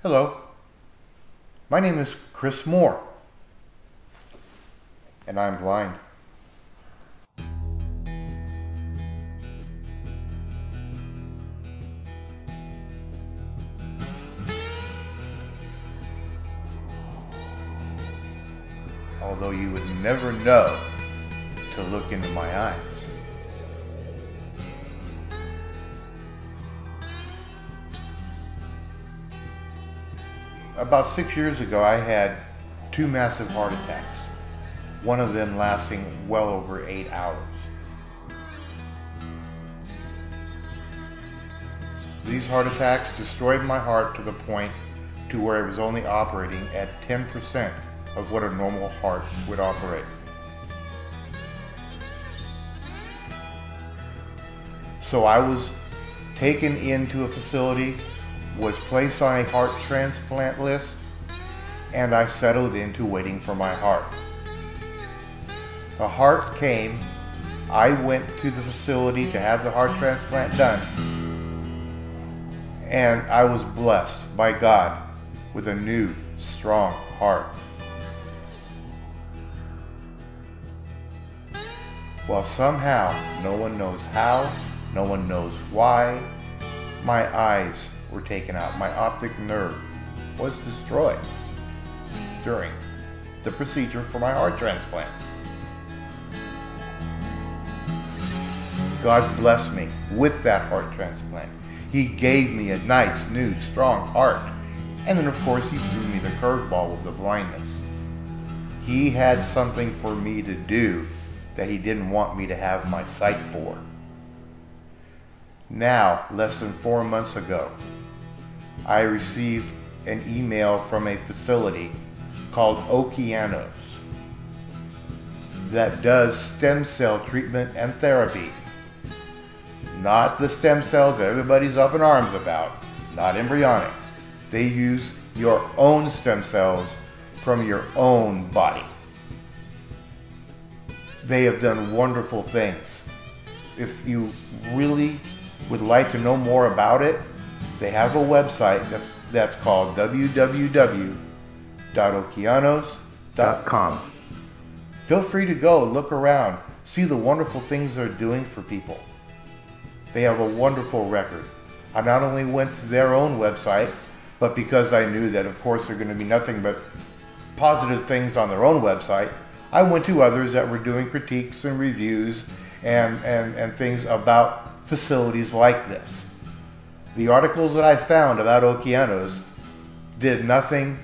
Hello, my name is Chris Moore, and I'm blind. Although you would never know to look into my eyes. About six years ago, I had two massive heart attacks, one of them lasting well over eight hours. These heart attacks destroyed my heart to the point to where it was only operating at 10% of what a normal heart would operate. So I was taken into a facility, was placed on a heart transplant list, and I settled into waiting for my heart. The heart came, I went to the facility to have the heart transplant done, and I was blessed by God with a new, strong heart. Well, somehow, no one knows how, no one knows why, my eyes were taken out. My optic nerve was destroyed during the procedure for my heart transplant. God blessed me with that heart transplant. He gave me a nice, new, strong heart. And then, of course, He threw me the curveball of the blindness. He had something for me to do that he didn't want me to have my sight for. Now, less than four months ago, I received an email from a facility called Okyanos that does stem cell treatment and therapy. Not the stem cells everybody's up in arms about, not embryonic. They use your own stem cells from your own body. They have done wonderful things. If you really would like to know more about it, they have a website that's, that's called www.okyanos.com. Feel free to go, look around, see the wonderful things they're doing for people. They have a wonderful record. I not only went to their own website, but because I knew that, of course, there are going to be nothing but positive things on their own website, I went to others that were doing critiques and reviews and, and, and things about facilities like this. The articles that I found about Okyanos did nothing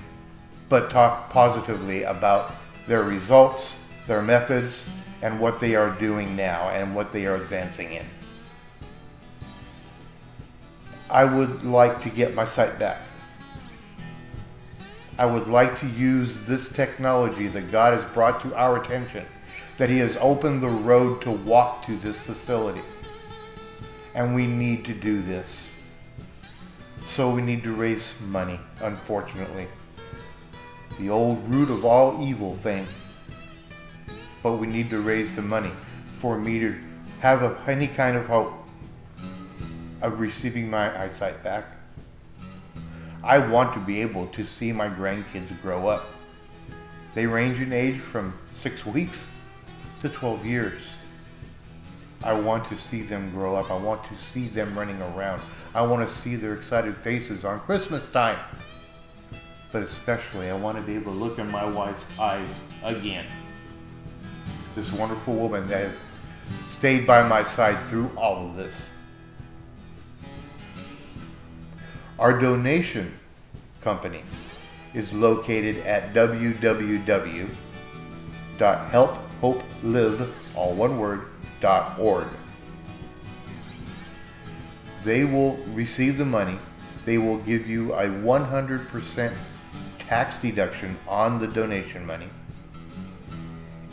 but talk positively about their results, their methods, and what they are doing now and what they are advancing in. I would like to get my sight back. I would like to use this technology that God has brought to our attention, that He has opened the road to walk to this facility. And we need to do this. So we need to raise money, unfortunately. The old root of all evil thing. But we need to raise the money for me to have a, any kind of hope of receiving my eyesight back. I want to be able to see my grandkids grow up. They range in age from six weeks to 12 years. I want to see them grow up. I want to see them running around. I want to see their excited faces on Christmas time. But especially, I want to be able to look in my wife's eyes again. This wonderful woman that has stayed by my side through all of this. Our donation company is located at www.helphopelive, all one word, dot .org. They will receive the money. They will give you a 100% tax deduction on the donation money.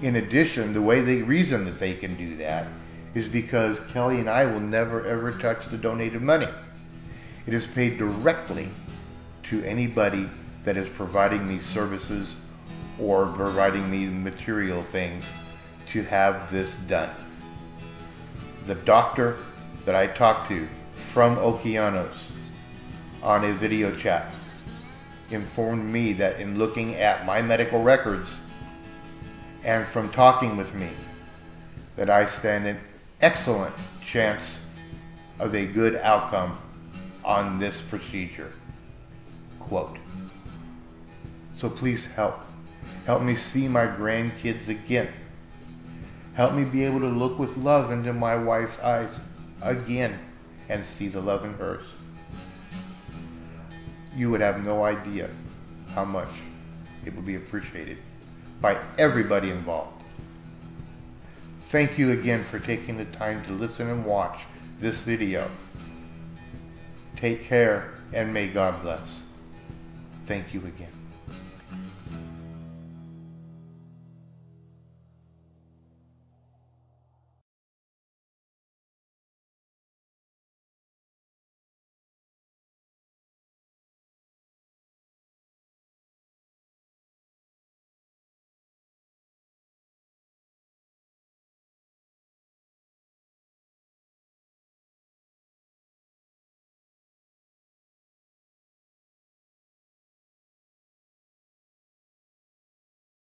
In addition, the way they reason that they can do that is because Kelly and I will never ever touch the donated money. It is paid directly to anybody that is providing these services or providing me material things to have this done. The doctor that I talked to from Okyanos on a video chat informed me that in looking at my medical records and from talking with me, that I stand an excellent chance of a good outcome on this procedure. Quote. So please help. Help me see my grandkids again. Help me be able to look with love into my wife's eyes again and see the love in hers. You would have no idea how much it would be appreciated by everybody involved. Thank you again for taking the time to listen and watch this video. Take care and may God bless. Thank you again.